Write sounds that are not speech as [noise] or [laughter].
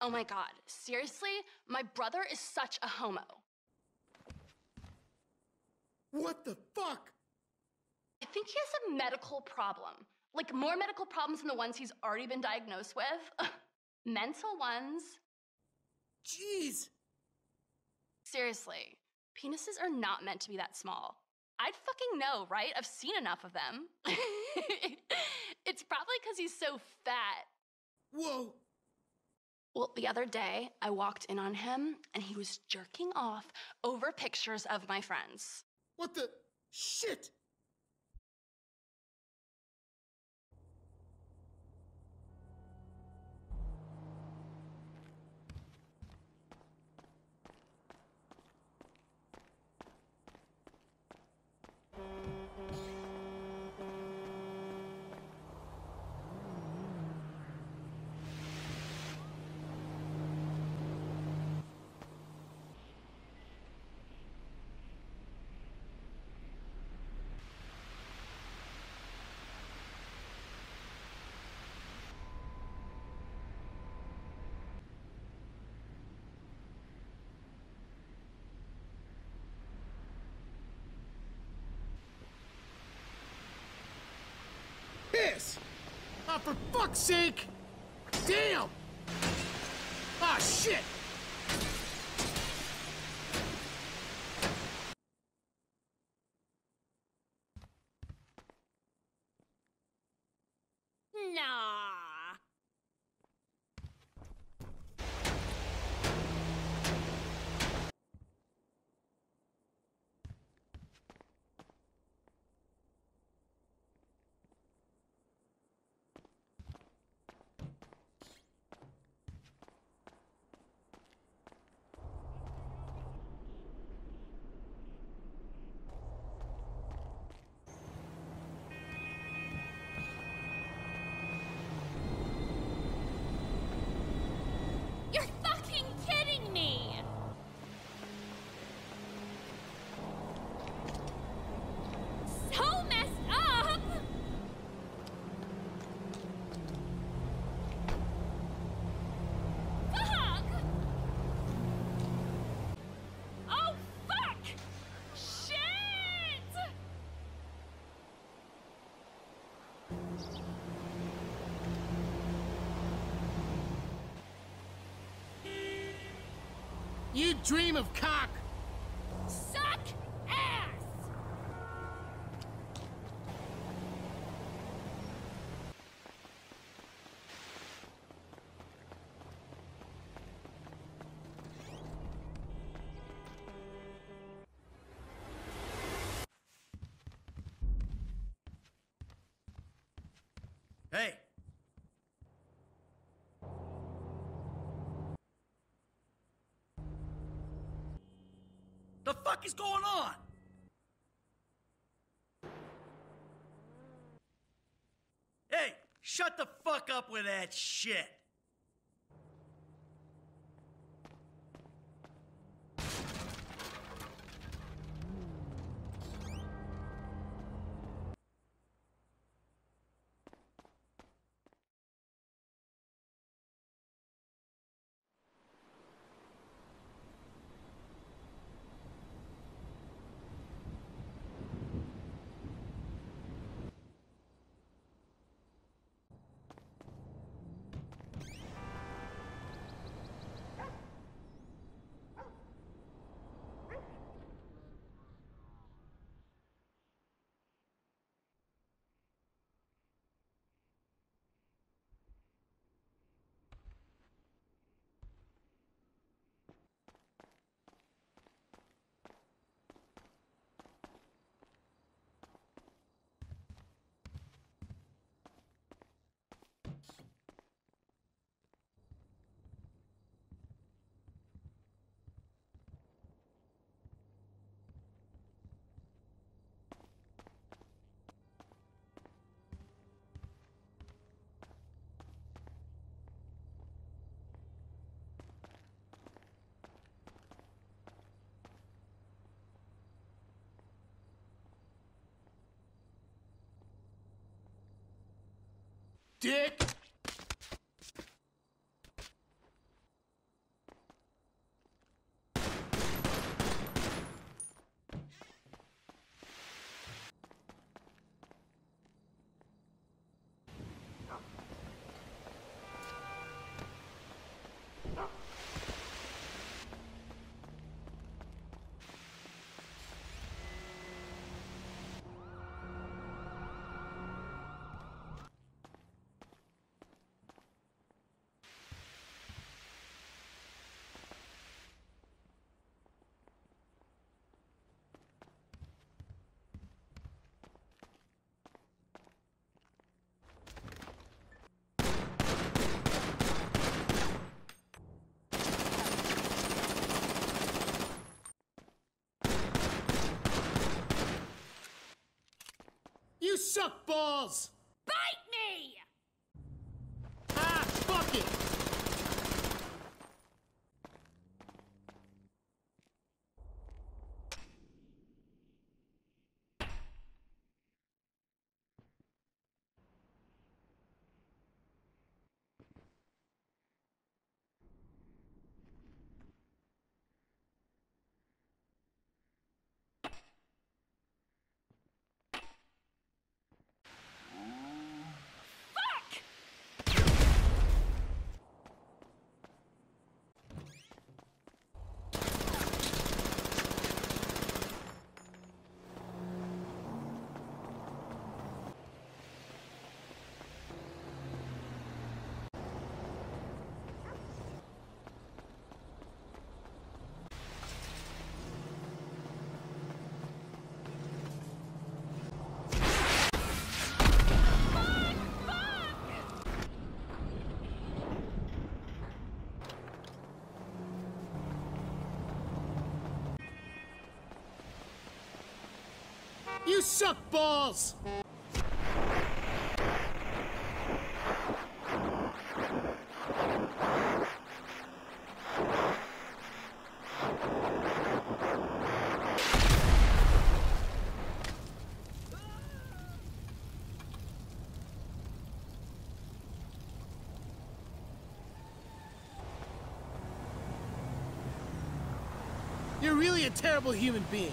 Oh my god, seriously? My brother is such a homo. What the fuck? I think he has a medical problem. Like more medical problems than the ones he's already been diagnosed with. [laughs] Mental ones. Jeez. Seriously, penises are not meant to be that small. I'd fucking know, right? I've seen enough of them. [laughs] it's probably because he's so fat. Whoa. Well, the other day, I walked in on him and he was jerking off over pictures of my friends. What the shit? Piss! Oh, for fuck's sake! Damn! Ah, shit! Nah. You're fucking kidding me! So messed up! Fuck! Oh, fuck! Shit! You dream of cock! Suck ass! Hey! The fuck is going on? Hey, shut the fuck up with that shit. Dick! You suck balls! Bite me! Ah, fuck it! Fuck! You suck balls! You're really a terrible human being.